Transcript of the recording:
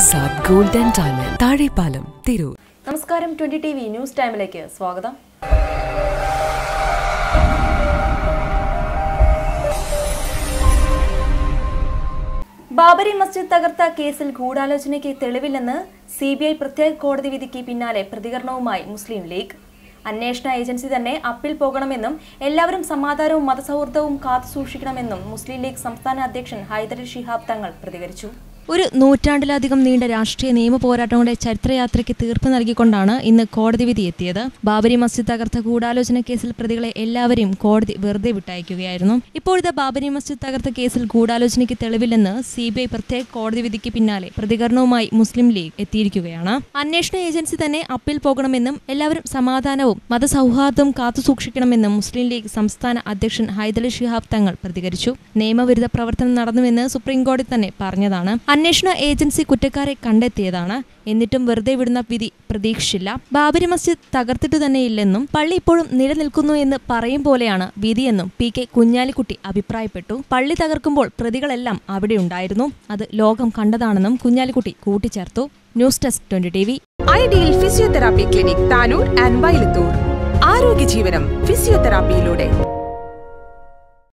Azad gold and diamond. Thazhepalam Tirur. നമസ്കാരം twenty T V news ടൈമിലേക്ക് സ്വാഗതം. ബാബരി മസ്ജിദ് തകർത്ത കേസിൽ ഗൂഢാലോചനയ്ക്ക് തെളിവില്ലെന്ന് സി ബി ഐ പ്രത്യേക കോടതി വിധിക്ക് പിന്നാലെ പ്രതികരണവുമായി മുസ്ലിം ലീഗ്. അന്വേഷണ ഏജൻസി തന്നെ അപ്പീൽ പോകണമെന്നും എല്ലാവരും സമാധാനവും മതസൗഹൃദവും കാത്തുസൂക്ഷിക്കണമെന്നും മുസ്ലിം ലീഗ് സംസ്ഥാന അധ്യക്ഷൻ ഹൈദർ ഷിഹാബ് തങ്ങൾ പ്രതികരിച്ചു. ഒരു നൂറ്റാണ്ടിലധികം നീണ്ട രാഷ്ട്രീയ നിയമ പോരാട്ടങ്ങളുടെ ചരിത്രയാത്രയ്ക്ക് തീർപ്പ് നൽകിക്കൊണ്ടാണ് ഇന്ന് കോടതി വിധി എത്തിയത്. ബാബരി മസ്ജിദ് തകർത്ത ഗൂഢാലോചന കേസിൽ പ്രതികളെ എല്ലാവരെയും കോടതി വെറുതെ വിട്ടയക്കുകയായിരുന്നു. ഇപ്പോഴത്തെ ബാബരി മസ്ജിദ് തകർത്ത കേസിൽ ഗൂഢാലോചനയ്ക്ക് തെളിവില്ലെന്ന് സി ബി ഐ പ്രത്യേക കോടതി വിധിക്ക് പിന്നാലെ പ്രതികരണവുമായി മുസ്ലിം ലീഗ് എത്തിയിരിക്കുകയാണ്. അന്വേഷണ ഏജൻസി തന്നെ അപ്പീൽ പോകണമെന്നും എല്ലാവരും സമാധാനവും മതസൗഹാർദ്ദവും കാത്തുസൂക്ഷിക്കണമെന്നും മുസ്ലിം ലീഗ് സംസ്ഥാന അധ്യക്ഷൻ ഹൈദലി ഷിഹാബ് തങ്ങൾ പ്രതികരിച്ചു. നിയമവിരുദ്ധ പ്രവർത്തനം നടന്നുവെന്ന് സുപ്രീംകോടതി തന്നെ പറഞ്ഞതാണ്. അന്വേഷണ ഏജൻസി കുറ്റക്കാരെ കണ്ടെത്തിയതാണ്. എന്നിട്ടും വെറുതെ വിടുന്ന വിധി പ്രതീക്ഷിച്ചില്ല. ബാബരി മസ്ജിദ് തകർത്തിട്ടു തന്നെയില്ലെന്നും പള്ളി ഇപ്പോഴും നിലനിൽക്കുന്നു എന്ന് പറയും പോലെയാണ് വിധിയെന്നും പി കെ കുഞ്ഞാലിക്കുട്ടി അഭിപ്രായപ്പെട്ടു. പള്ളി തകർക്കുമ്പോൾ പ്രതികളെല്ലാം അവിടെ ഉണ്ടായിരുന്നു. അത് ലോകം കണ്ടതാണെന്നും കുഞ്ഞാലിക്കുട്ടി കൂട്ടിച്ചേർത്തു. News desk twenty T V. Ideal physiotherapy clinic Tanur and Arogya Jeevanam ഫിസിയോതെറാപ്പിയിലൂടെ.